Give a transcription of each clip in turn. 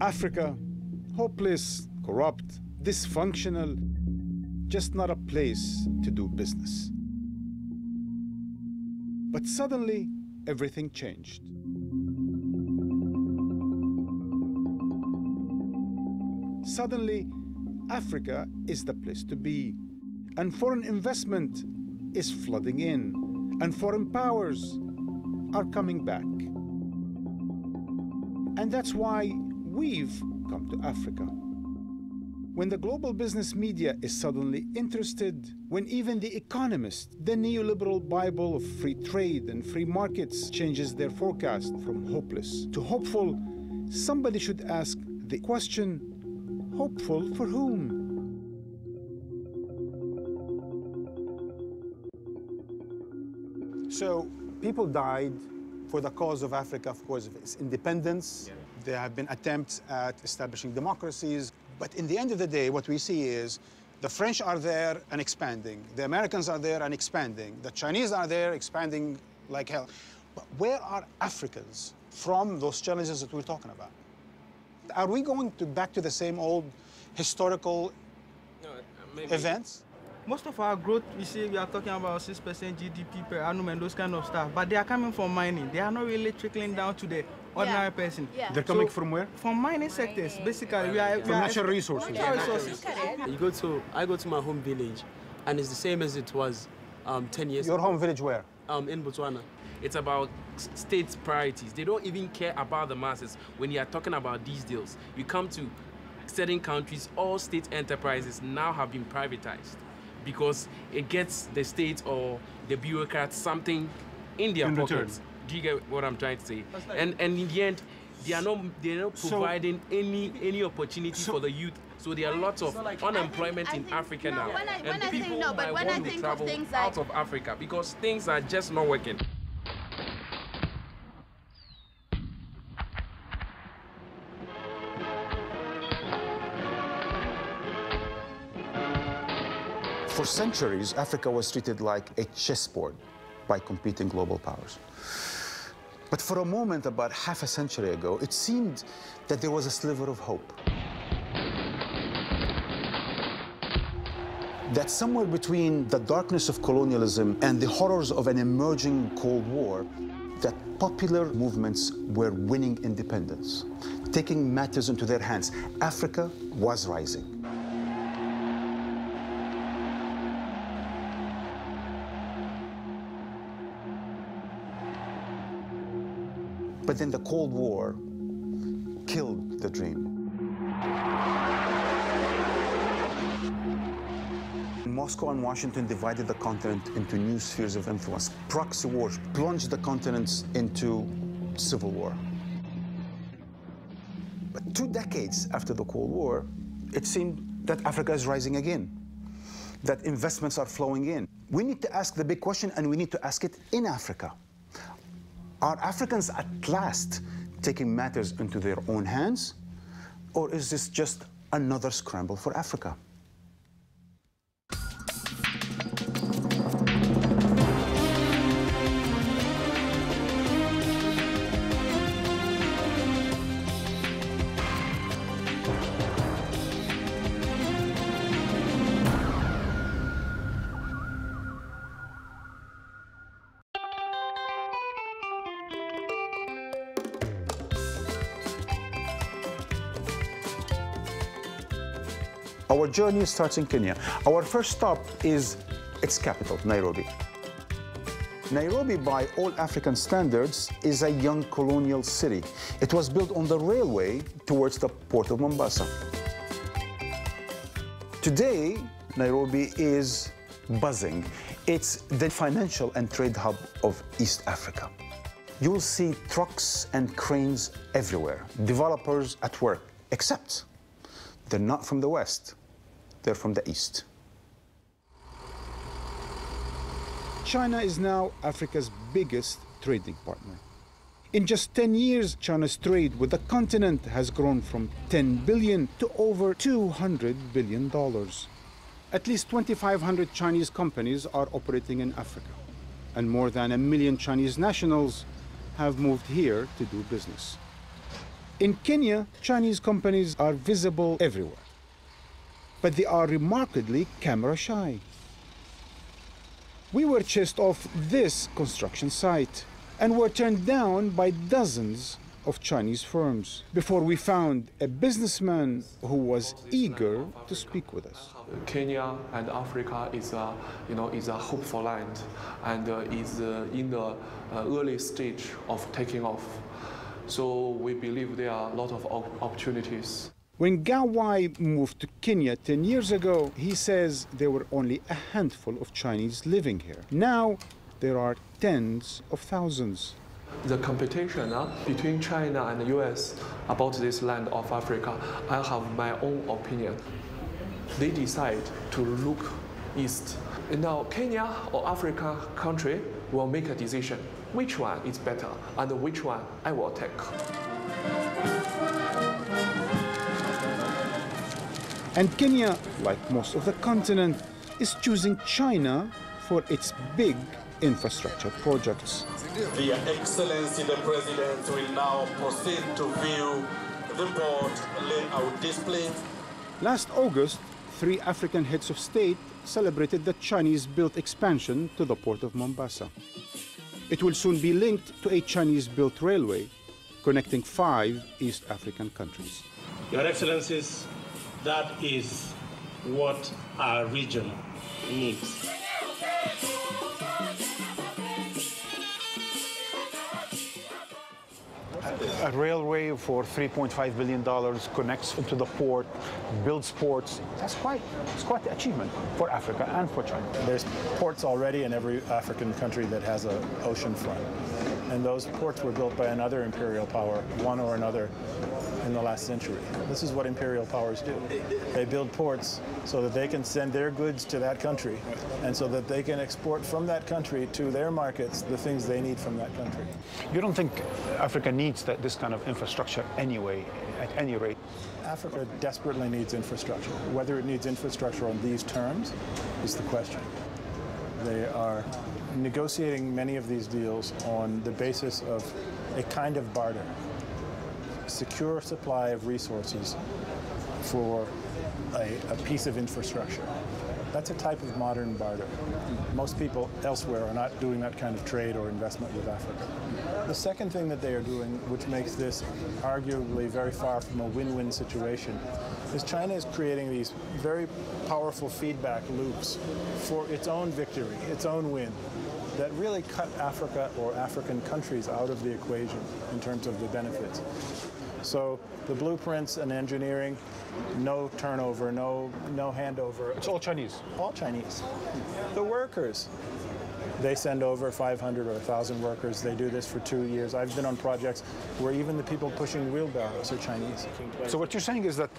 Africa, hopeless, corrupt, dysfunctional, just not a place to do business. But suddenly, everything changed. Suddenly, Africa is the place to be, and foreign investment is flooding in, and foreign powers are coming back. And that's why we've come to Africa. When the global business media is suddenly interested, when even The Economist, the neoliberal Bible of free trade and free markets, changes their forecast from hopeless to hopeful, somebody should ask the question hopeful for whom? So, people died for the cause of Africa, of course, of its independence. Yeah. There have been attempts at establishing democracies. But in the end of the day, what we see is the French are there and expanding. The Americans are there and expanding. The Chinese are there expanding like hell. But where are Africans from those challenges that we're talking about? Are we going to back to the same old historical no, uh, events? most of our growth we see we are talking about 6% gdp per annum and those kind of stuff but they are coming from mining they are not really trickling down to the ordinary yeah. person yeah. they're coming so, from where? From mining sectors basically we are from we natural resources. Natural resources. You go to i go to my home village and it's the same as it was um, 10 years ago. your home village where? Um, in botswana. It's about state priorities. They don't even care about the masses. When you are talking about these deals you come to certain countries all state enterprises now have been privatized because it gets the state or the bureaucrats something in their in pockets. Return. Do you get what I'm trying to say? Like and and in the end, they are not they're not providing so, any any opportunity so, for the youth. So there are lots of so like, unemployment I think, I think, in Africa no, now, when I, when and people no, but might want to travel of out of Africa because things are just not working. For centuries, Africa was treated like a chessboard by competing global powers. But for a moment, about half a century ago, it seemed that there was a sliver of hope. That somewhere between the darkness of colonialism and the horrors of an emerging Cold War, that popular movements were winning independence, taking matters into their hands. Africa was rising. But then the Cold War killed the dream. Moscow and Washington divided the continent into new spheres of influence. Proxy wars plunged the continents into civil war. But two decades after the Cold War, it seemed that Africa is rising again, that investments are flowing in. We need to ask the big question, and we need to ask it in Africa. Are Africans at last taking matters into their own hands? Or is this just another scramble for Africa? Our journey starts in Kenya. Our first stop is its capital, Nairobi. Nairobi, by all African standards, is a young colonial city. It was built on the railway towards the port of Mombasa. Today, Nairobi is buzzing. It's the financial and trade hub of East Africa. You will see trucks and cranes everywhere, developers at work, except they're not from the West, they're from the East. China is now Africa's biggest trading partner. In just 10 years, China's trade with the continent has grown from 10 billion to over 200 billion dollars. At least 2,500 Chinese companies are operating in Africa, and more than a million Chinese nationals have moved here to do business. In Kenya, Chinese companies are visible everywhere, but they are remarkably camera shy. We were chased off this construction site and were turned down by dozens of Chinese firms before we found a businessman who was eager to speak with us. Kenya and Africa is a, you know, is a hopeful land and uh, is uh, in the uh, early stage of taking off. So we believe there are a lot of opportunities. When Gao Wai moved to Kenya 10 years ago, he says there were only a handful of Chinese living here. Now there are tens of thousands. The competition uh, between China and the US about this land of Africa, I have my own opinion. They decide to look east. Now, Kenya or Africa country will make a decision which one is better and which one I will take. And Kenya, like most of the continent, is choosing China for its big infrastructure projects. The Excellency the President will now proceed to view the port layout display. Last August, three African heads of state celebrated the Chinese-built expansion to the port of Mombasa. It will soon be linked to a Chinese-built railway connecting five East African countries. Your Excellencies, that is what our region needs. a railway for $3.5 billion connects to the port, builds ports. That's quite, it's quite the achievement for Africa and for China. There's ports already in every African country that has an ocean front. And those ports were built by another imperial power, one or another, in the last century. This is what imperial powers do. They build ports so that they can send their goods to that country and so that they can export from that country to their markets the things they need from that country. You don't think Africa needs that, this kind of infrastructure anyway, at any rate? Africa desperately needs infrastructure. Whether it needs infrastructure on these terms is the question. They are negotiating many of these deals on the basis of a kind of barter secure supply of resources for a, a, piece of infrastructure. That's a type of modern barter. Most people elsewhere are not doing that kind of trade or investment with Africa. The second thing that they are doing, which makes this arguably very far from a win-win situation, is China is creating these very powerful feedback loops for its own victory, its own win that really cut Africa or African countries out of the equation in terms of the benefits. So the blueprints and engineering, no turnover, no, no handover. It's all Chinese? All Chinese. The workers, they send over 500 or 1,000 workers. They do this for two years. I've been on projects where even the people pushing wheelbarrows are Chinese. So what you're saying is that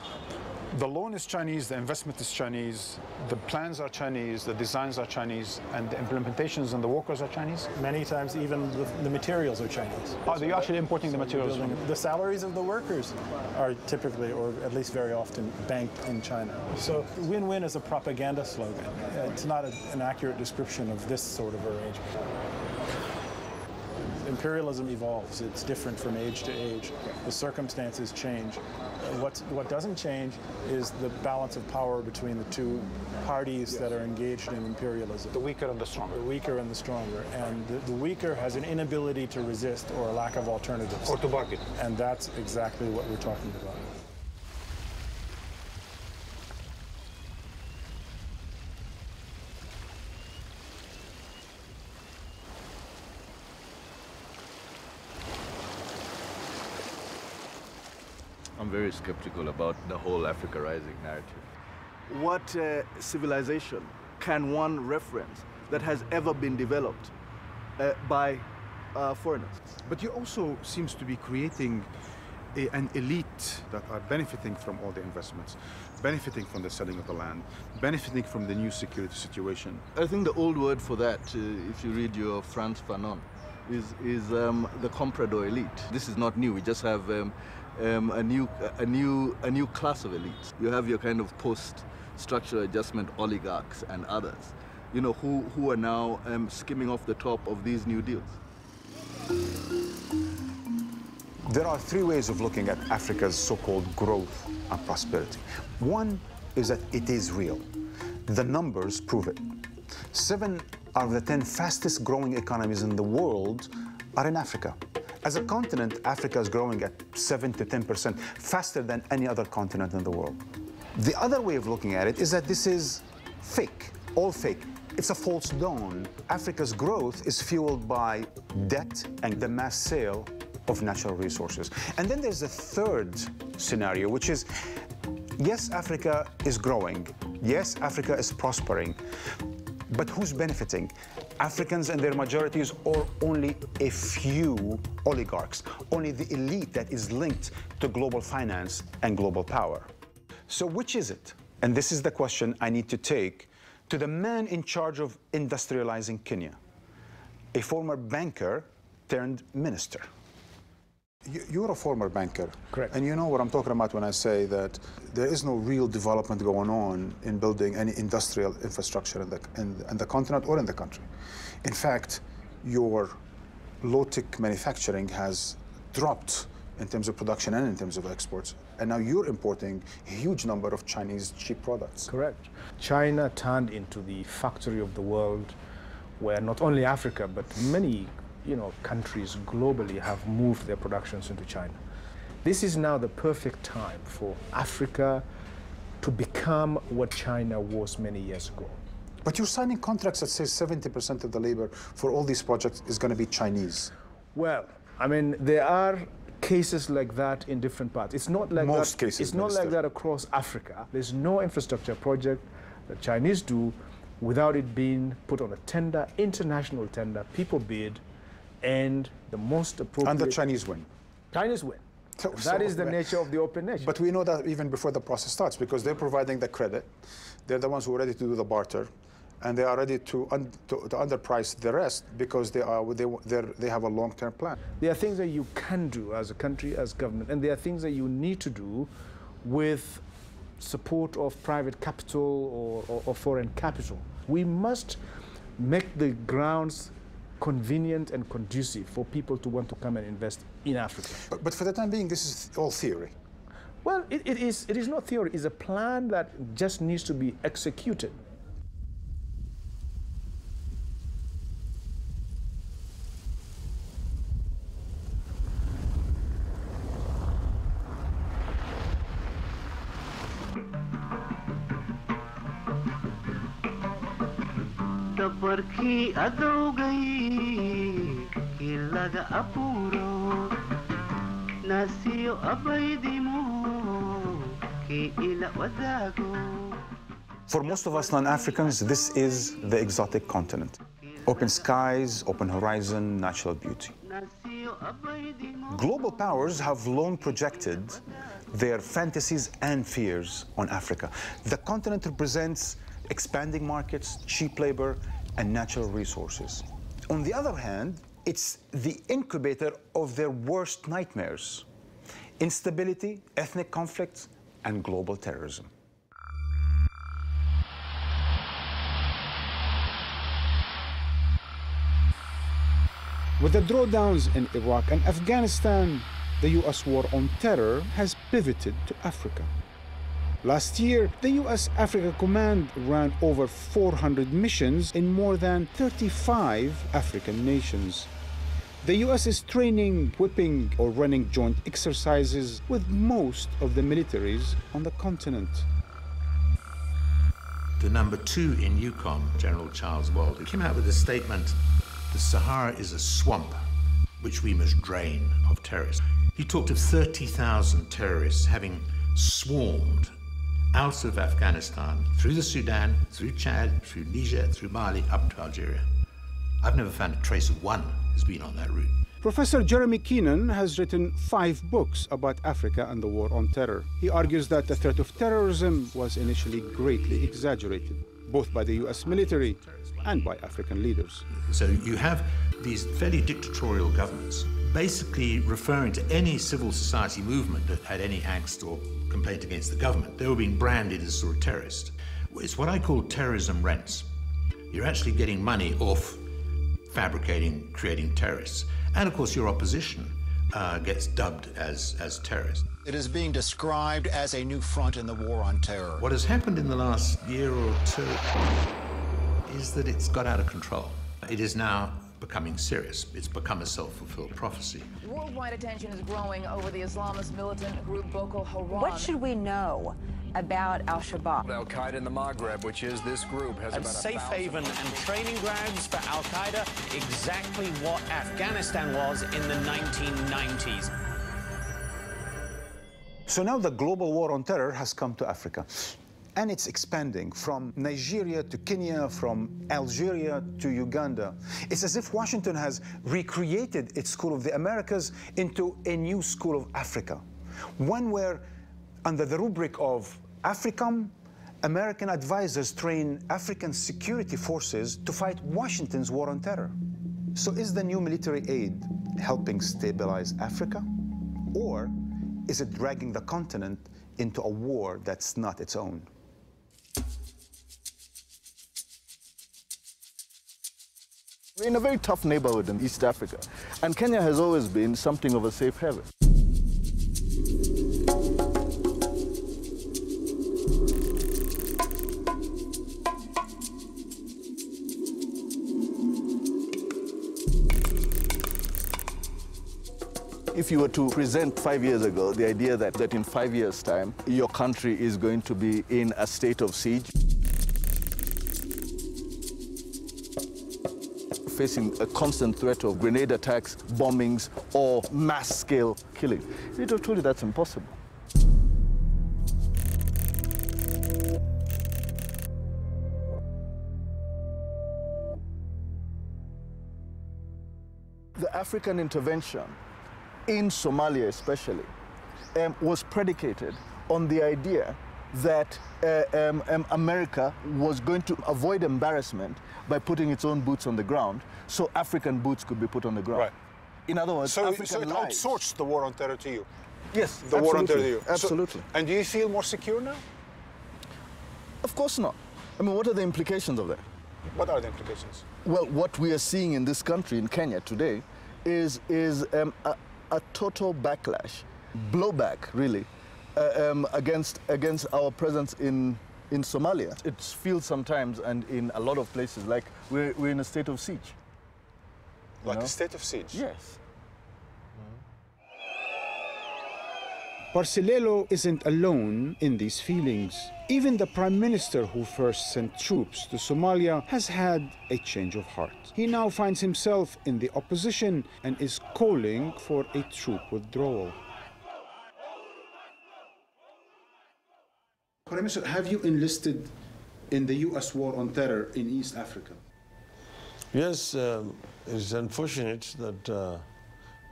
the loan is Chinese, the investment is Chinese, the plans are Chinese, the designs are Chinese, and the implementations and the workers are Chinese? Many times even the, the materials are Chinese. Oh, you're actually importing the materials? The salaries of the workers are typically, or at least very often, banked in China. So win-win is a propaganda slogan. It's not a, an accurate description of this sort of arrangement imperialism evolves. It's different from age to age. The circumstances change. What's, what doesn't change is the balance of power between the two parties that are engaged in imperialism. The weaker and the stronger. The weaker and the stronger. And the, the weaker has an inability to resist or a lack of alternatives. Or to bargain. And that's exactly what we're talking about. I'm very skeptical about the whole Africa Rising narrative. What uh, civilization can one reference that has ever been developed uh, by uh, foreigners? But you also seems to be creating a, an elite that are benefiting from all the investments, benefiting from the selling of the land, benefiting from the new security situation. I think the old word for that, uh, if you read your Frantz Fanon, is, is um, the comprador elite. This is not new. We just have um, um, a new a new a new class of elites. You have your kind of post structural adjustment oligarchs and others, you know, who who are now um, skimming off the top of these new deals. There are three ways of looking at Africa's so-called growth and prosperity. One is that it is real. The numbers prove it. Seven out of the 10 fastest growing economies in the world are in Africa. As a continent, Africa is growing at 7 to 10% faster than any other continent in the world. The other way of looking at it is that this is fake, all fake. It's a false dawn. Africa's growth is fueled by debt and the mass sale of natural resources. And then there's a third scenario, which is yes, Africa is growing. Yes, Africa is prospering. But who's benefiting? Africans and their majorities or only a few oligarchs, only the elite that is linked to global finance and global power. So which is it? And this is the question I need to take to the man in charge of industrializing Kenya, a former banker turned minister. You're a former banker. Correct. And you know what I'm talking about when I say that there is no real development going on in building any industrial infrastructure in the, in, in the continent or in the country. In fact, your low-tech manufacturing has dropped in terms of production and in terms of exports. And now you're importing a huge number of Chinese cheap products. Correct. China turned into the factory of the world where not only Africa, but many you know, countries globally have moved their productions into China. This is now the perfect time for Africa to become what China was many years ago. But you're signing contracts that say 70% of the labor for all these projects is going to be Chinese. Well, I mean, there are cases like that in different parts. It's not like Most that, cases, It's not like that across Africa. There's no infrastructure project that Chinese do without it being put on a tender, international tender, people bid, and the most appropriate. And the Chinese win. Chinese win. So- that is the so- nature of the open nation. But we know that even before the process starts because they're providing the credit. They're the ones who are ready to do the barter. And they are ready to, un, to, to underprice the rest because they, are, they, they have a long-term plan. There are things that you can do as a country, as government, and there are things that you need to do with support of private capital or, or, or foreign capital. We must make the grounds convenient and conducive for people to want to come and invest in Africa. But, but for the time being, this is all theory. Well, it, it, is, it is not theory, it's a plan that just needs to be executed. dabarkii adowgay kii naasiyo abaydimo kii ila wadaago For most of us non-Africans, this is the exotic continent. Open skies, open horizon, natural beauty. Global powers have long projected their fantasies and fears on Africa. The continent represents expanding markets, cheap labor, and natural resources. On the other hand, it's the incubator of their worst nightmares instability, ethnic conflicts, and global terrorism. With the drawdowns in Iraq and Afghanistan, the US war on terror has pivoted to Africa. Last year, the US Africa Command ran over 400 missions in more than 35 African nations. The US is training, whipping, or running joint exercises with most of the militaries on the continent. The number two in EUCOM, General Charles Wald, came out with a statement the Sahara is a swamp which we must drain of terrorists. He talked of 30,000 terrorists having swarmed out of Afghanistan through the Sudan, through Chad, through Niger, through Mali, up to Algeria. I've never found a trace of one who's been on that route. Professor Jeremy Keenan has written five books about Africa and the war on terror. He argues that the threat of terrorism was initially greatly exaggerated, both by the US military and by African leaders. So you have these fairly dictatorial governments basically referring to any civil society movement that had any angst or complaint against the government. They were being branded as sort of terrorist. It's what I call terrorism rents. You're actually getting money off fabricating, creating terrorists. And of course, your opposition uh, gets dubbed as, as terrorist. It is being described as a new front in the war on terror. What has happened in the last year or two is that it's got out of control. It is now becoming serious. It's become a self-fulfilled prophecy. Worldwide attention is growing over the Islamist militant group Boko Haram. What should we know about Al Shabaab? Al Qaeda in the Maghreb, which is this group, has a about safe a thousand- haven and training grounds for Al Qaeda, exactly what Afghanistan was in the 1990s. So now the global war on terror has come to Africa. And it's expanding from Nigeria to Kenya, from Algeria to Uganda. It's as if Washington has recreated its School of the Americas into a new School of Africa. One where, under the rubric of AFRICOM, American advisors train African security forces to fight Washington's war on terror. So is the new military aid helping stabilize Africa? Or is it dragging the continent into a war that's not its own? We're in a very tough neighborhood in East Africa, and Kenya has always been something of a safe haven. If you were to present five years ago the idea that, that in five years' time your country is going to be in a state of siege, facing a constant threat of grenade attacks, bombings, or mass-scale killing. We'd have told you that's impossible. The African intervention, in Somalia especially, um, was predicated on the idea that uh, um, um, America was going to avoid embarrassment by putting its own boots on the ground, so African boots could be put on the ground. Right. In other words, So, African so it lives- outsourced the war on terror to you? Yes, The war on terror to absolutely, you? So- Absolutely. and do you feel more secure now? Of course not. I mean, what are the implications of that? What are the implications? Well, what we are seeing in this country, in Kenya today, is, is um, a, a total backlash, blowback, really, uh, um, against, against our presence in, in Somalia. It feels sometimes, and in a lot of places, like we're, we're in a state of siege. Like know? a state of siege? Yes. Barcilelo isn't alone in these feelings. Even the prime minister who first sent troops to Somalia has had a change of heart. He now finds himself in the opposition and is calling for a troop withdrawal. Prime Minister, have you enlisted in the U.S. war on terror in East Africa? Yes, um, it's unfortunate that uh,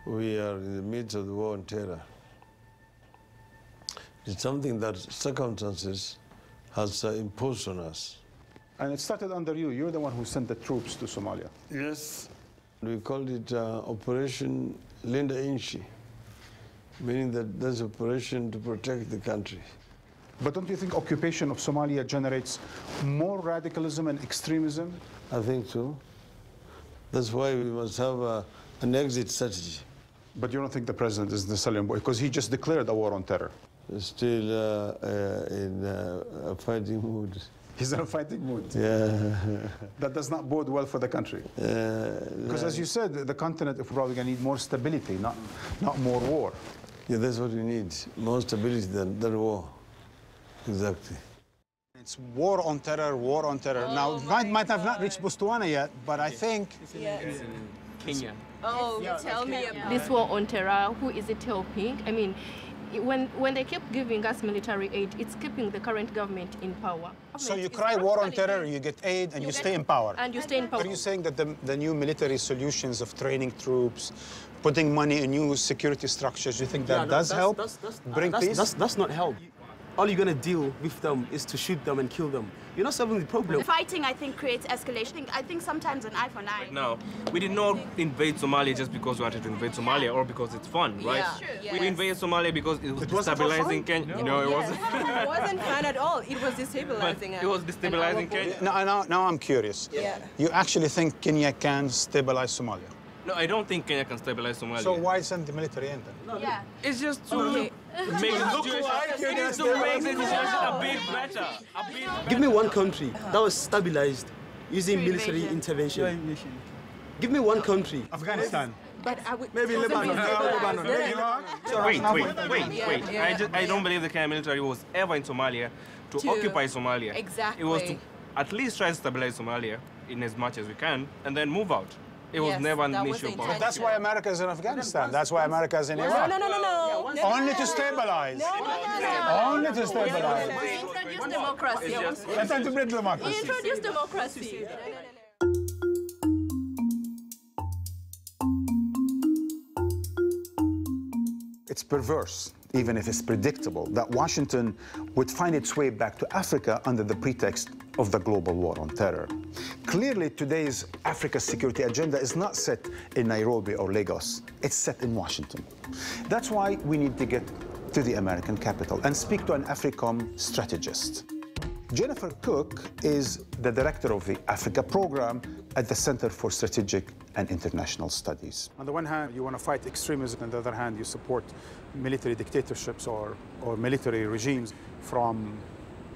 we are in the midst of the war on terror. It's something that circumstances has uh, imposed on us. And it started under you. You're the one who sent the troops to Somalia. Yes. We called it uh, Operation Linda Nchi, meaning that there's operation to protect the country. But don't you think occupation of Somalia generates more radicalism and extremism? I think so. That's why we must have uh, an exit strategy. But you don't think the president is the selling boy because he just declared a war on terror. Still uh, uh, in uh, a fighting mood. He's in a fighting mood. Yeah. That does not bode well for the country. Because as you said, the continent is probably going to need more stability, not, not more war. Yeah, that's what we need. More stability than, than war. Exactly. It's war on terror, war on terror. now, might, might have not reached Botswana yet, but I think It's in Kenya. Oh, tell me about this war on terror. Who is it helping? I mean, i- when when they keep giving us military aid, it's keeping the current government in power. So you cry war on terror, you get aid, and you, stay in power. And you stay in power. Are you saying that the, the new military solutions of training troops, putting money in new security structures, you think that Yeah, does that's- help that's- that's- bring that's, peace? That's, that's not help. All you're gonna deal with them is to shoot them and kill them. You're not solving the problem. The Fighting, I think, creates escalation. I think sometimes an eye for an eye. No, we did not invade Somalia just because we wanted to invade Somalia or because it's fun, right? Yeah, True, We invaded Somalia because it was wasn't destabilizing fun? Kenya. No, it wasn't. it wasn't fun at all. It was But destabilizing. it was destabilizing Kenya. Now, now, now I'm curious. Yeah. You actually think Kenya can stabilize Somalia? No, I don't think Kenya can stabilize Somalia. So why send the military in then? Yeah. It's just to Okay. make the Look situation, like it to make the situation a Somalia. bit better. A bit Give me one country that was stabilized using Through military invasion. intervention. Give me one country. Afghanistan. But I would Maybe Lebanon. Lebanon. Wait, wait, wait, wait. I, just, I don't believe the Kenyan military was ever in Somalia to, To- occupy Somalia. Exactly. It was to at least try to stabilize Somalia in as much as we can and then move out. It was Yes, never an that was issue But that's why America is in Afghanistan. That's why America is in No, Iraq. no, no, no, no. no. Only to stabilize. No, no, no! Only to stabilize. Introduce democracy. Let's to bring democracy. Introduce democracy. It's perverse, even if it's predictable, that Washington would find its way back to Africa under the pretext of the global war on terror. Clearly, today's Africa security agenda is not set in Nairobi or Lagos, it's set in Washington. That's why we need to get to the American capital and speak to an AFRICOM strategist. Jennifer Cooke is the director of the Africa program at the Center for Strategic and International Studies. On the one hand, you want to fight extremism. On the other hand, you support military dictatorships or, or military regimes from,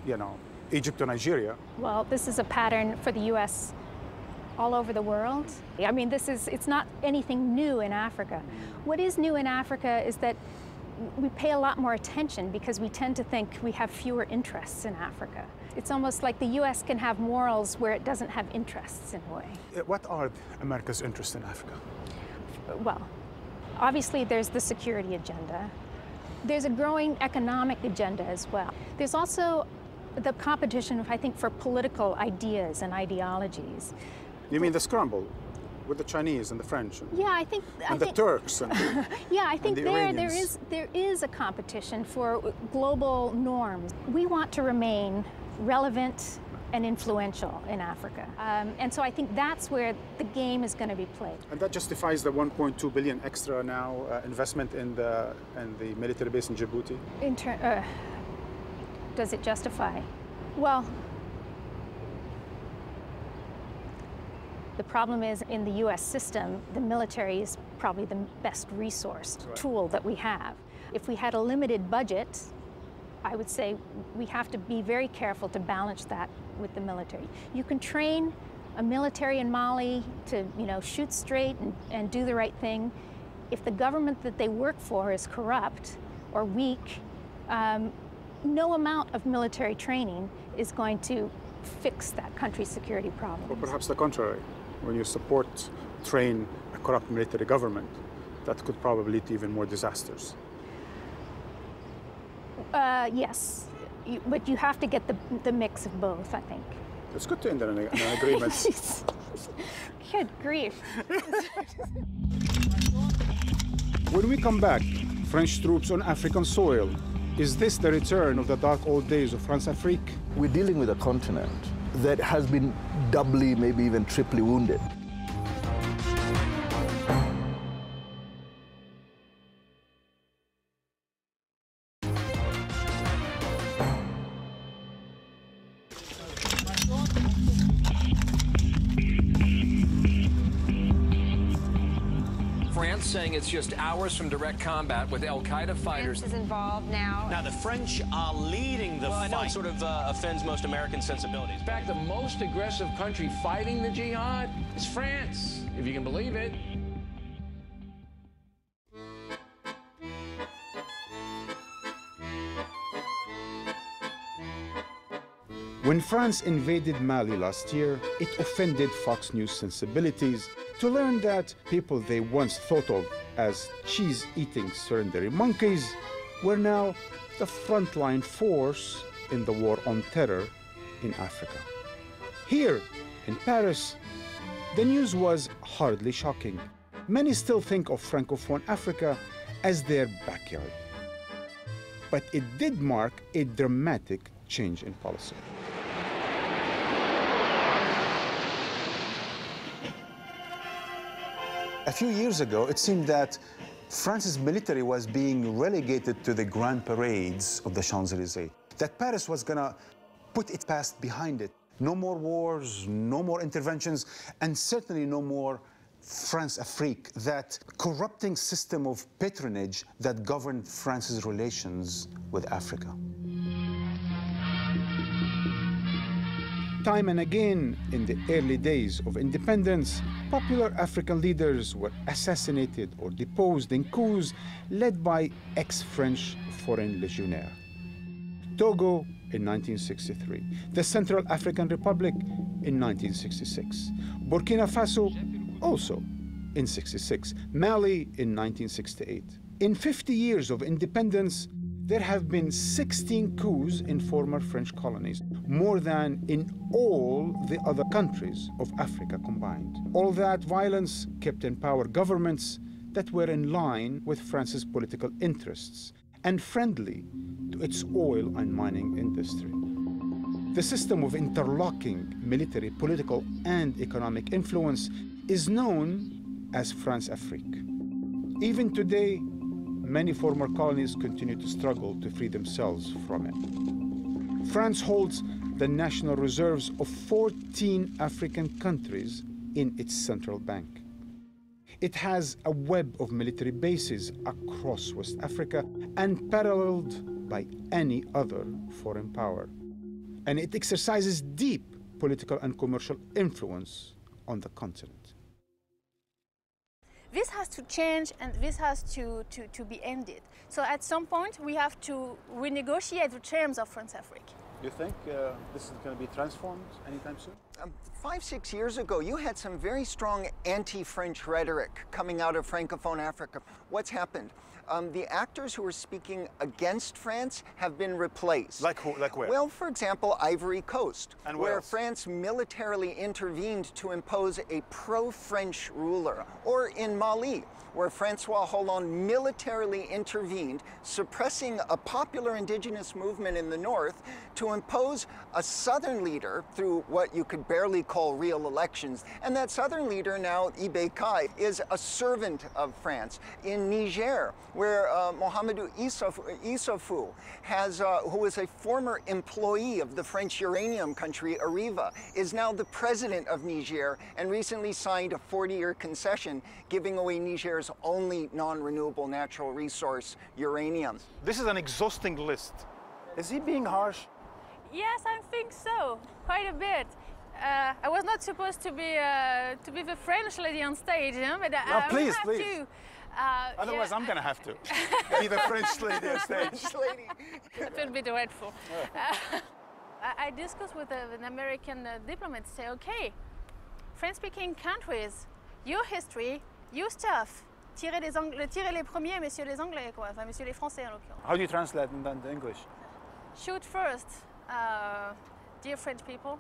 you know, Egypt to Nigeria. Well, this is a pattern for the U.S. all over the world. I mean, this is, it's not anything new in Africa. What is new in Africa is that we pay a lot more attention because we tend to think we have fewer interests in Africa. It's almost like the U.S. can have morals where it doesn't have interests in a way. Uh, What are America's interests in Africa? Well, obviously there's the security agenda. There's a growing economic agenda as well. There's also the competition, I think, for political ideas and ideologies. You mean the scramble with the Chinese and the French and, Yeah, I think. I and the think, Turks? And, Yeah, I think the there there is there is a competition for global norms. We want to remain relevant and influential in Africa, um, and so I think that's where the game is going to be played. and that justifies the 1.2 billion extra now uh, investment in the in the military base in Djibouti. In ter- uh, does it justify? Well, the problem is in the U.S. system, the military is probably the best resource Right. tool that we have. If we had a limited budget, I would say we have to be very careful to balance that with the military. You can train a military in Mali to, you know, shoot straight and, and do the right thing. If the government that they work for is corrupt or weak, um, no amount of military training is going to fix that country's security problem. Or perhaps the contrary, when you support, train a corrupt military government, that could probably lead to even more disasters. Uh, yes, you, but you have to get the, the mix of both, I think. It's good to end on an, an agreement. Good grief. When we come back, French troops on African soil. Is this the return of the dark old days of Françafrique? We're dealing with a continent that has been doubly, maybe even triply wounded. France saying it's just hours from direct combat with Al Qaeda fighters. France is involved now. Now, the French are leading the Well, I know fight. it sort of uh, offends most American sensibilities. In fact, the most aggressive country fighting the jihad is France, if you can believe it. When France invaded Mali last year, it offended Fox News sensibilities to learn that people they once thought of as cheese eating surrendering monkeys were now the frontline force in the war on terror in Africa. Here in Paris, the news was hardly shocking. Many still think of Francophone Africa as their backyard. But it did mark a dramatic change in policy. A few years ago, it seemed that France's military was being relegated to the grand parades of the Champs-Élysées, that Paris was going to put its past behind it. No more wars, no more interventions, and certainly no more Françafrique, that corrupting system of patronage that governed France's relations with Africa. Time and again, in the early days of independence, popular African leaders were assassinated or deposed in coups led by ex French foreign legionnaires. Togo in 1963, the Central African Republic in 1966, Burkina Faso also in 66, Mali in 1968. In 50 years of independence, there have been 16 coups in former French colonies, more than in all the other countries of Africa combined. All that violence kept in power governments that were in line with France's political interests and friendly to its oil and mining industry. The system of interlocking military, political, and economic influence is known as Françafrique. Even today, many former colonies continue to struggle to free themselves from it. France holds the national reserves of 14 African countries in its central bank. It has a web of military bases across West Africa, unparalleled by any other foreign power. And it exercises deep political and commercial influence on the continent this has to change and this has to, to, to be ended. So at some point, we have to renegotiate the terms of Françafrique. Do you think uh, this is going to be transformed anytime soon? Um, five, six years ago, you had some very strong anti French rhetoric coming out of Francophone Africa. What's happened? um, the actors who were speaking against France have been replaced. Like who? Like where? Well, for example, Ivory Coast, and where else? France militarily intervened to impose a pro-French ruler, or in Mali, where Francois Hollande militarily intervened, suppressing a popular indigenous movement in the north to impose a southern leader through what you could barely call real elections. And that southern leader now, IBK, is a servant of France. In Niger, where uh, Mahamadou Issoufou has, uh, who is a former employee of the French uranium country Areva, is now the president of Niger and recently signed a 40-year concession giving away Niger's only non-renewable natural resource, uranium. This is an exhausting list. Is he being harsh? Yes, I think so, quite a bit. Uh, I was not supposed to be uh, to be the French lady on stage, you but uh, no, I please, have please. to. Uh, Otherwise, yeah. I'm going to have to be the French lady on stage. French lady. that would be dreadful. Uh, I, I discussed with an American uh, diplomat. Say, okay, French-speaking countries, your history, your stuff. Tirez les, Ang tirez les premiers, messieurs les Anglais, quoi. Enfin, messieurs les Français, en l'occurrence. How do you translate in into English? Shoot first, uh, dear French people.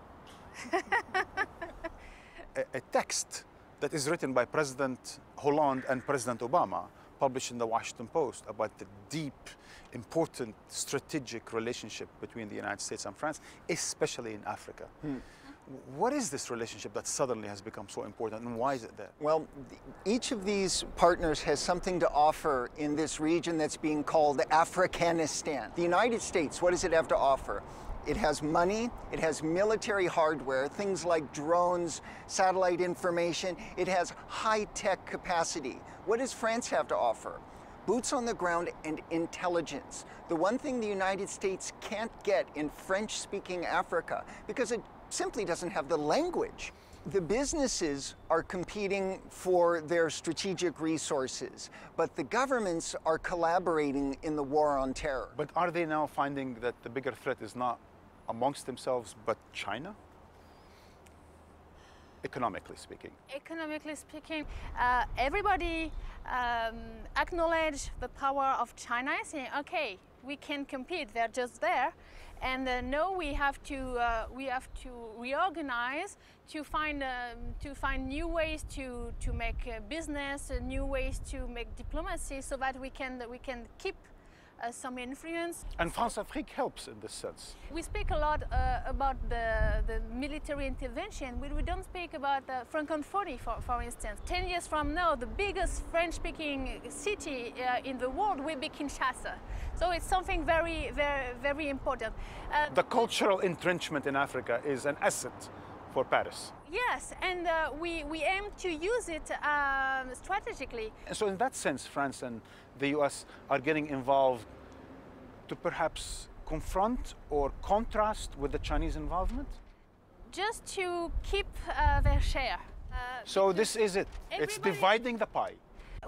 a, a text that is written by President Hollande and President Obama, published in the Washington Post, about the deep, important strategic relationship between the United States and France, especially in Africa. Hmm. What is this relationship that suddenly has become so important and why is it there? Well, each of these partners has something to offer in this region that's being called Africanistan. The United States, what does it have to offer? It has money, it has military hardware, things like drones, satellite information, it has high tech capacity. What does France have to offer? Boots on the ground and intelligence. The one thing the United States can't get in French speaking Africa because it simply doesn't have the language. The businesses are competing for their strategic resources, but the governments are collaborating in the war on terror. But are they now finding that the bigger threat is not amongst themselves but China? Economically speaking. Economically speaking, uh, everybody um, acknowledge the power of China, saying, okay, we can compete, they're just there. And uh, no, we have to uh, we have to reorganize to find um, to find new ways to to make uh, business, uh, new ways to make diplomacy, so that we can we can keep uh, some influence. And Françafrique helps in this sense. We speak a lot uh, about the, the military intervention, but we don't speak about Francophonie, for, for instance. Ten years from now, the biggest French-speaking city uh, in the world will be Kinshasa. So it's something very, very, very important. the cultural entrenchment in Africa is an asset for Paris. Yes, and uh, we, we aim to use it um, strategically. And so, in that sense, France and the US are getting involved to perhaps confront or contrast with the Chinese involvement? Just to keep uh, their share. Uh, so, this is it. It's dividing the pie.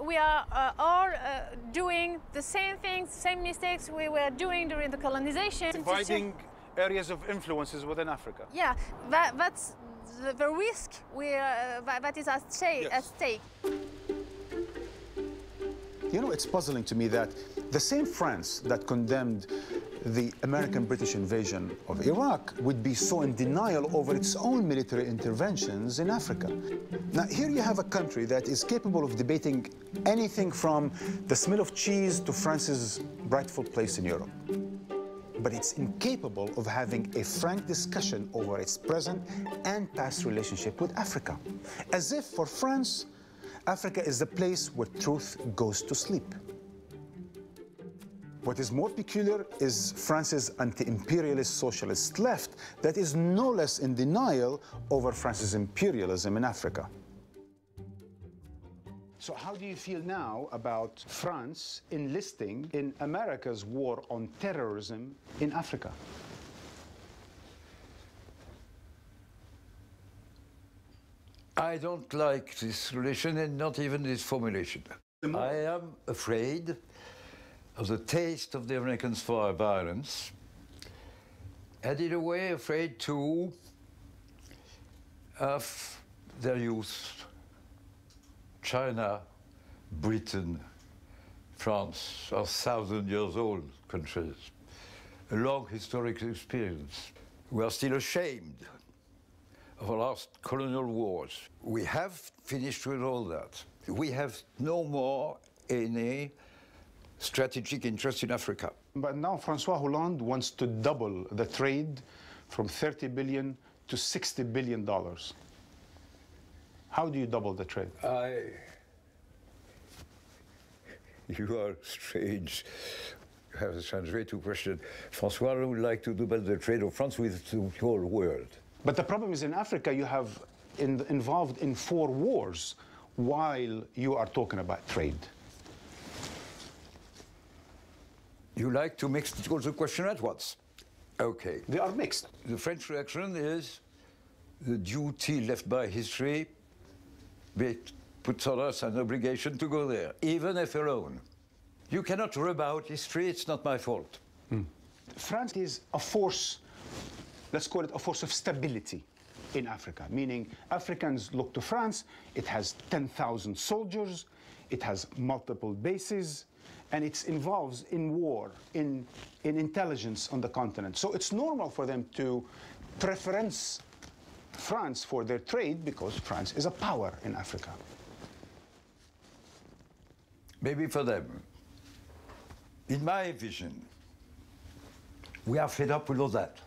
We are uh, all uh, doing the same things, same mistakes we were doing during the colonization. Dividing areas of influences within Africa. Yeah, that, that's the, the risk we, uh, that, that is at stake, yes. at stake. You know, it's puzzling to me that the same France that condemned the American-British invasion of Iraq would be so in denial over its own military interventions in Africa. Now, here you have a country that is capable of debating anything from the smell of cheese to France's rightful place in Europe. But it's incapable of having a frank discussion over its present and past relationship with Africa. As if for France, Africa is the place where truth goes to sleep. What is more peculiar is France's anti-imperialist socialist left that is no less in denial over France's imperialism in Africa. So how do you feel now about France enlisting in America's war on terrorism in Africa? I don't like this relation and not even this formulation. I am afraid of the taste of the Americans for violence, and in a way afraid too of their youth. China, Britain, France are thousand years old countries, a long historic experience. We are still ashamed of our last colonial wars. We have finished with all that. We have no more any strategic interest in Africa. But now Francois Hollande wants to double the trade from 30 billion to 60 billion dollars. How do you double the trade? I. You are strange. You have a strange way to question. Francois would like to double the trade of France with the whole world. But the problem is in Africa, you have in, involved in four wars while you are talking about trade. You like to mix all the question at once. Okay. They are mixed. The French reaction is the duty left by history it puts on us an obligation to go there, even if alone. You cannot rub out history, it's not my fault. Hmm. France is a force, let's call it a force of stability in Africa, meaning Africans look to France, it has 10,000 soldiers, it has multiple bases, and it's involved in war, in, in intelligence on the continent. So it's normal for them to preference France for their trade because France is a power in Africa. Maybe for them. In my vision, we are fed up with all that.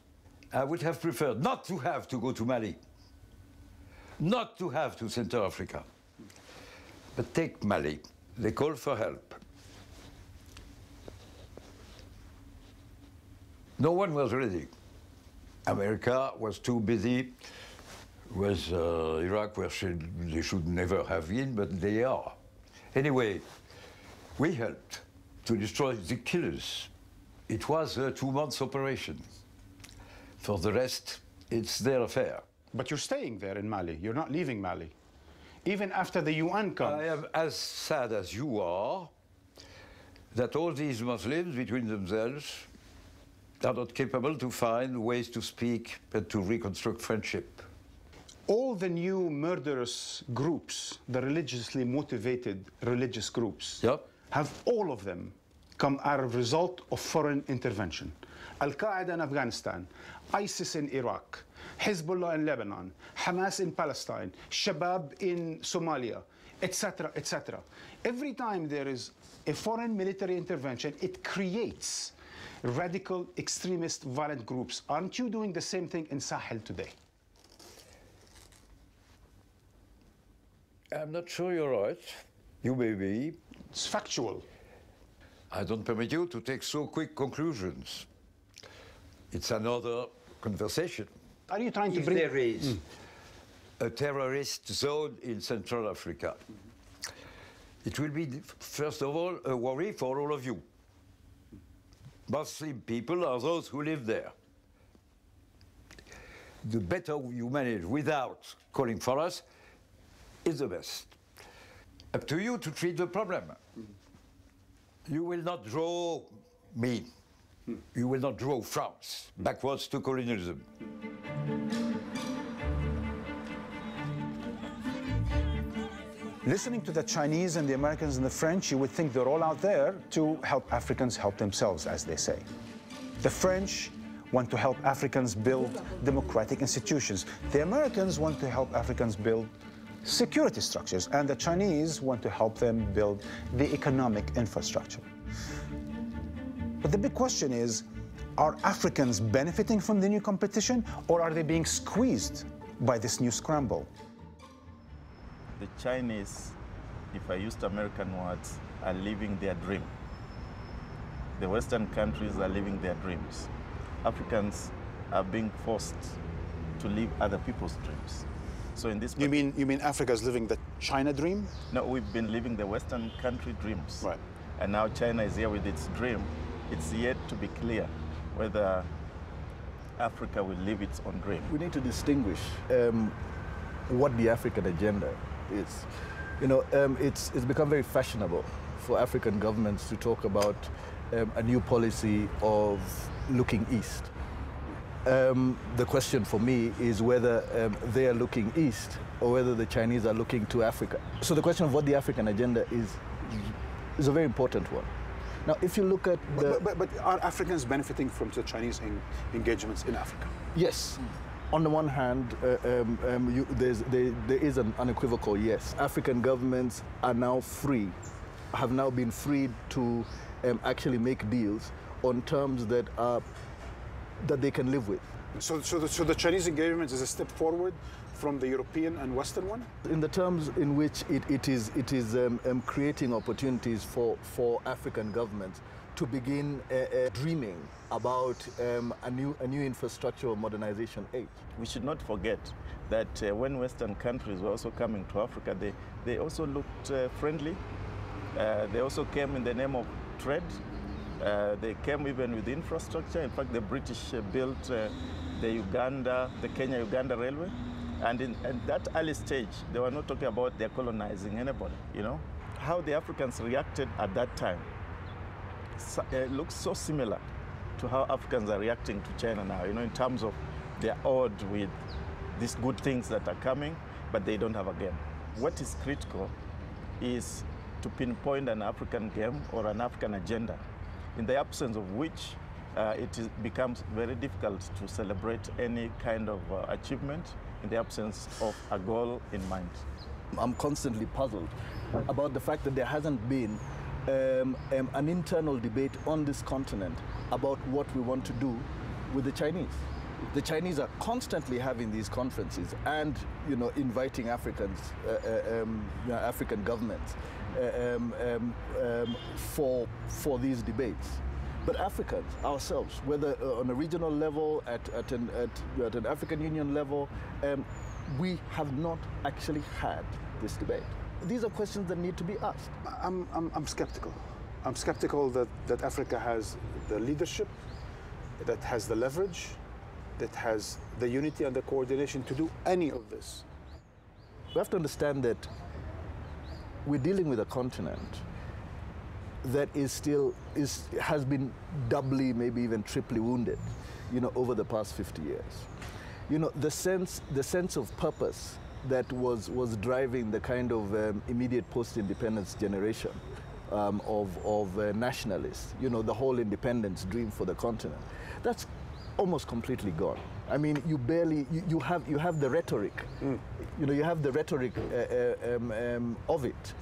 I would have preferred not to have to go to Mali, not to have to Central Africa. But take Mali. They call for help. No one was ready. America was too busy with uh, Iraq, where should, they should never have been, but they are. Anyway, we helped to destroy the killers. It was a two months operation. For the rest, it's their affair. But you're staying there in Mali. You're not leaving Mali. Even after the UN comes. I am as sad as you are that all these Muslims between themselves are not capable to find ways to speak and to reconstruct friendship. All the new murderous groups, the religiously motivated religious groups, yep. have all of them come out of result of foreign intervention. Al-Qaeda in Afghanistan, ISIS in Iraq, Hezbollah in Lebanon, Hamas in Palestine, Shabab in Somalia, etc., etc. Every time there is a foreign military intervention, it creates radical, extremist, violent groups. Aren't you doing the same thing in Sahel today? I'm not sure you're right. You may be. It's factual. I don't permit you to take so quick conclusions. It's another conversation. Are you trying to if bring... there is mm. a terrorist zone in Central Africa. It will be, first of all, a worry for all of you. Muslim people are those who live there. The better you manage without calling for us is the best. Up to you to treat the problem. You will not draw me. You will not draw France backwards to colonialism. Listening to the Chinese and the Americans and the French, you would think they're all out there to help Africans help themselves, as they say. The French want to help Africans build democratic institutions. The Americans want to help Africans build security structures, and the Chinese want to help them build the economic infrastructure. But the big question is, are Africans benefiting from the new competition, or are they being squeezed by this new scramble? The Chinese, if I used American words, are living their dream. The Western countries are living their dreams. Africans are being forced to live other people's dreams. So in this You mean you mean Africa's living the China dream? No, we've been living the Western country dreams. Right. And now China is here with its dream. It's yet to be clear whether Africa will live its own dream. We need to distinguish um, what the African agenda is. You know, um, it's, it's become very fashionable for African governments to talk about um, a new policy of looking east. Um, the question for me is whether um, they are looking east or whether the Chinese are looking to Africa. So the question of what the African agenda is is a very important one. Now, if you look at the But, but, but are Africans benefiting from the Chinese en- engagements in Africa? Yes. On the one hand, uh, um, um, you, there's, there, there is an unequivocal yes. African governments are now free, have now been freed to um, actually make deals on terms that are that they can live with. So, so, the, so the Chinese engagement is a step forward from the European and Western one? In the terms in which it, it is, it is um, um, creating opportunities for, for African governments to begin uh, uh, dreaming about um, a, new, a new infrastructure of modernization age. We should not forget that uh, when Western countries were also coming to Africa, they, they also looked uh, friendly. Uh, they also came in the name of trade. Uh, they came even with infrastructure. In fact, the British uh, built uh, the Uganda, the Kenya-Uganda Railway. And in at that early stage, they were not talking about their colonizing anybody, you know? How the Africans reacted at that time so, uh, looks so similar to how Africans are reacting to China now, you know, in terms of they're awed with these good things that are coming, but they don't have a game. What is critical is to pinpoint an African game or an African agenda, in the absence of which uh, it is, becomes very difficult to celebrate any kind of uh, achievement in the absence of a goal in mind. I'm constantly puzzled about the fact that there hasn't been um, um, an internal debate on this continent about what we want to do with the Chinese. The Chinese are constantly having these conferences and, you know, inviting Africans, uh, uh, um, you know, African governments for for these debates. But Africans ourselves, whether uh, on a regional level, at, at, an, at, at an African Union level, um, we have not actually had this debate. These are questions that need to be asked. I'm, I'm, I'm skeptical. I'm skeptical that, that Africa has the leadership, that has the leverage, that has the unity and the coordination to do any of this. We have to understand that we're dealing with a continent that is still is has been doubly, maybe even triply wounded, you know, over the past 50 years. You know, the sense the sense of purpose that was was driving the kind of um, immediate post-independence generation um, of of uh, nationalists. You know, the whole independence dream for the continent. That's almost completely gone. I mean, you barely you, you have you have the rhetoric. You know, you have the rhetoric uh, uh, um, um, of it.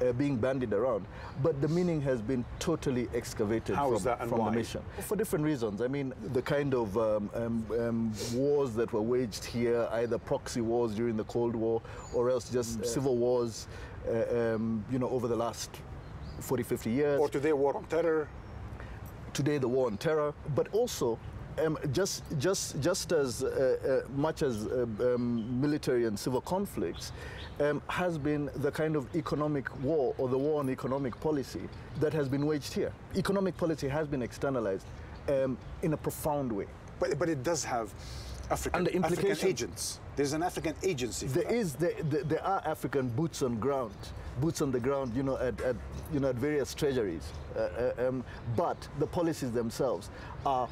Uh, being bandied around, but the meaning has been totally excavated How from, is that and from the mission for different reasons. I mean, the kind of um, um, um, wars that were waged here, either proxy wars during the Cold War, or else just Mm. civil wars, uh, um, you know, over the last 40, 50 years. Or today, war on terror. Today, the war on terror, but also um, just, just, just as uh, uh, much as uh, um, military and civil conflicts, um, has been the kind of economic war or the war on economic policy that has been waged here. Economic policy has been externalized um, in a profound way. But, but it does have African, And the African agents. There's an African agency. There that. is, there, there, there are African boots on ground, boots on the ground, you know, at, at you know, at various treasuries. Uh, uh, um, but the policies themselves are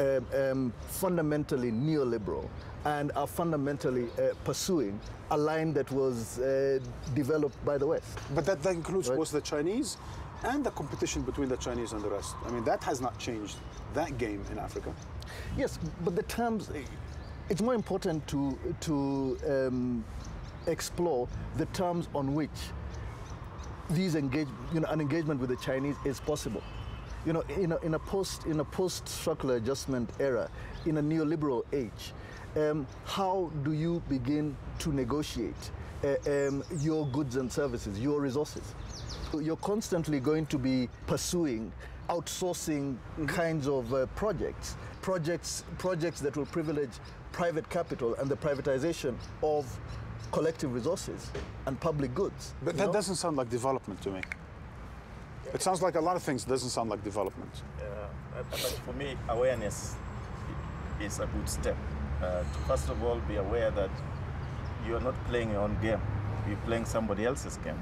um, um, fundamentally neoliberal and are fundamentally uh, pursuing a line that was uh, developed by the West. But that, that includes both the Chinese and the competition between the Chinese and the rest. I mean, that has not changed that game in Africa. Yes, but the terms, it's more important to, to um, explore the terms on which these engage, you know, an engagement with the Chinese is possible. You know, in a, in a post in a post structural adjustment era, in a neoliberal age, um, how do you begin to negotiate uh, um, your goods and services, your resources? You're constantly going to be pursuing outsourcing kinds of uh, projects, projects, projects that will privilege private capital and the privatization of collective resources and public goods. But that know? doesn't sound like development to me. It sounds like a lot of things doesn't sound like development. Uh, but for me, awareness is a good step. Uh, to first of all be aware that you are not playing your own game, you're playing somebody else's game.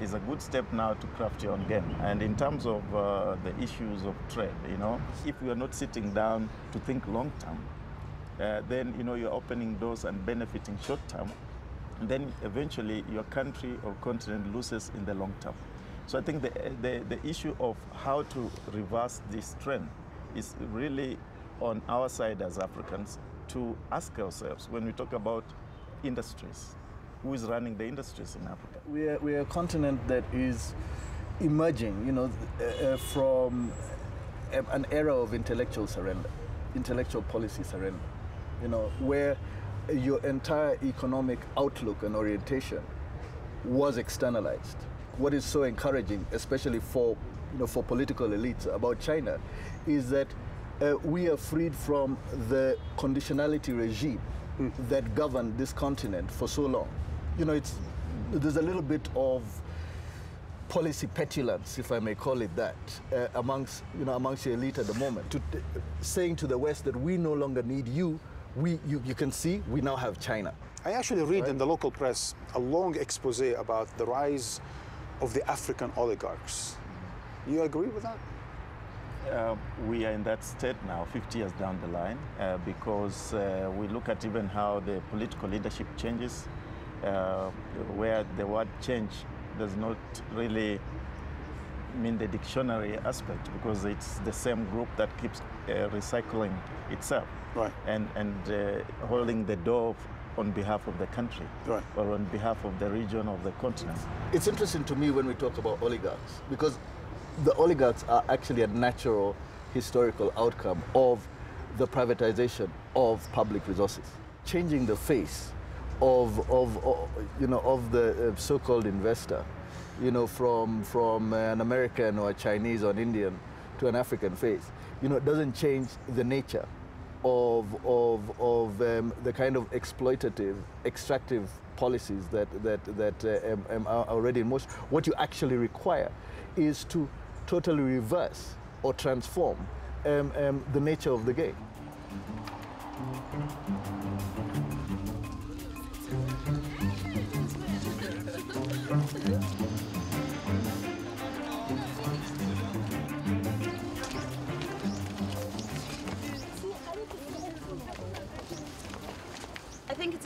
It's a good step now to craft your own game. And in terms of uh, the issues of trade, you know, if we are not sitting down to think long term, uh, then you know you're opening doors and benefiting short term, and then eventually your country or continent loses in the long term. So I think the, the, the issue of how to reverse this trend is really on our side as Africans to ask ourselves when we talk about industries, who is running the industries in Africa? We are, we are a continent that is emerging, you know, uh, uh, from an era of intellectual surrender, intellectual policy surrender, you know, where your entire economic outlook and orientation was externalized. What is so encouraging, especially for, you know, for political elites about China, is that uh, we are freed from the conditionality regime that governed this continent for so long. You know, it's, there's a little bit of policy petulance, if I may call it that, uh, amongst you know amongst the elite at the moment, to, saying to the West that we no longer need you. We, you, you can see, we now have China. I actually read in the local press a long expose about the rise of the African oligarchs. You agree with that? Uh, we are in that state now, 50 years down the line, uh, because uh, we look at even how the political leadership changes, uh, where the word change does not really mean the dictionary aspect, because it's the same group that keeps uh, recycling itself right. and, and uh, holding the door on behalf of the country right. or on behalf of the region of the continent. It's interesting to me when we talk about oligarchs because the oligarchs are actually a natural historical outcome of the privatization of public resources, changing the face of, of, of you know, of the uh, so-called investor, you know, from, from an American or a Chinese or an Indian to an African face. You know, it doesn't change the nature of, of, of um, the kind of exploitative, extractive policies that, that, that uh, um, um, are already in motion. What you actually require is to totally reverse or transform um, um, the nature of the game.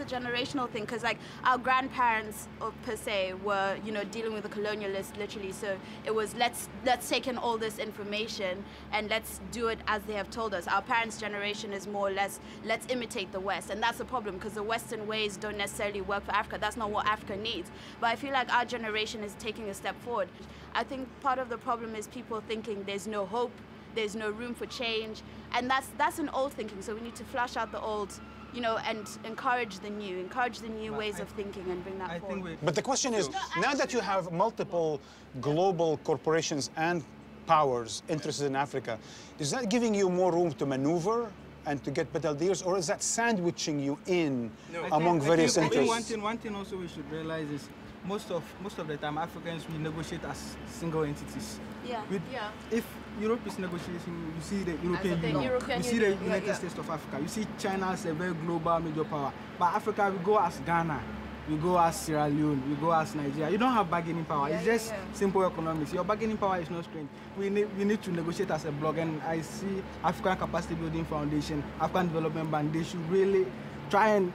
A generational thing because like our grandparents or per se were you know dealing with the colonialists literally. So it was let's let's take in all this information and let's do it as they have told us. Our parents generation is more or less let's imitate the west. And that's a problem because the western ways don't necessarily work for africa. That's not what africa needs. But i feel like our generation is taking a step forward. I think part of the problem is people thinking there's no hope there's no room for change. And that's that's an old thinking. So we need to flush out the old you know, and encourage the new, encourage the new ways of thinking and bring that forward. But the question is, now that you have multiple global corporations and powers interested in Africa, is that giving you more room to maneuver and to get better deals, or is that sandwiching you in I among think- I various think- I think interests? One thing, one thing also we should realize is most of most of the time Africans we negotiate as single entities. Yeah. With- Yeah. If Europe is negotiating, you see the European the Union, European you see Union, the United yeah. States of Africa, you see China as a very global major power. But Africa, we go as Ghana, we go as Sierra Leone, we go as Nigeria. You don't have bargaining power. Yeah, it's yeah, just yeah. simple economics. Your bargaining power is not strength. We need, we need to negotiate as a bloc. And I see African Capacity Building Foundation, African Development Bank, they should really try and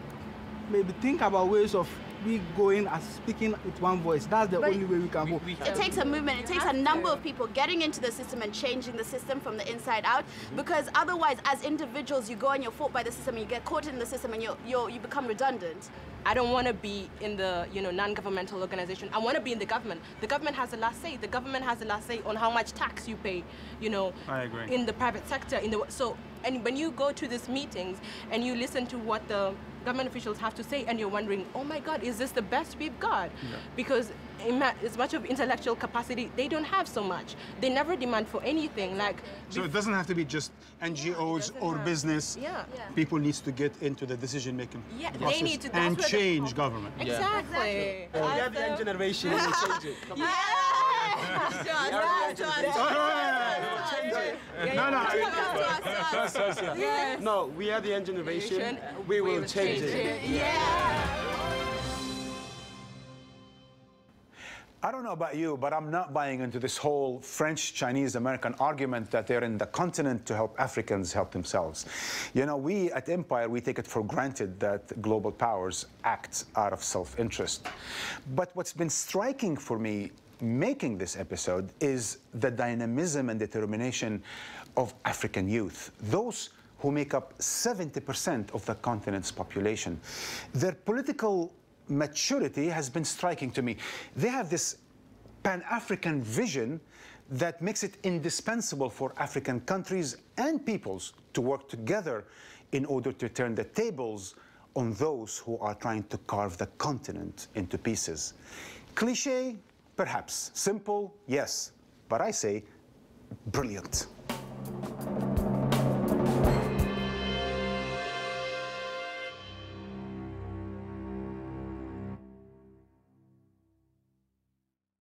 maybe think about ways of we going as speaking with one voice. That's the But only way we can go. It takes a movement. It takes a number of people getting into the system and changing the system from the inside out. Because otherwise, as individuals, you go and you're fought by the system, and you get caught in the system, and you you you become redundant. I don't want to be in the you know non-governmental organization. I want to be in the government. The government has the last say. The government has the last say on how much tax you pay. You know, I agree. in the private sector. In the so and when you go to these meetings and you listen to what the government officials have to say, and you're wondering, oh my God, is this the best we've got? Because as much of intellectual capacity, they don't have so much. They never demand for anything. Like So it doesn't have to be just NGOs or business. Yeah. Yeah. People needs to get into the decision making Yeah, they need to- that's and change government. Exactly. We have the young generation, we will change it. Come on. No, no. No, we are the young generation. We will change it. Yeah. I don't know about you, but I'm not buying into this whole French Chinese American argument that they're in the continent to help Africans help themselves. You know, we at Empire, we take it for granted that global powers act out of self interest. But what's been striking for me making this episode is the dynamism and determination of African youth. Those who make up 70% of the continent's population. Their political maturity has been striking to me. They have this Pan African vision that makes it indispensable for African countries and peoples to work together in order to turn the tables on those who are trying to carve the continent into pieces. Cliche? Perhaps. Simple? Yes. But I say brilliant.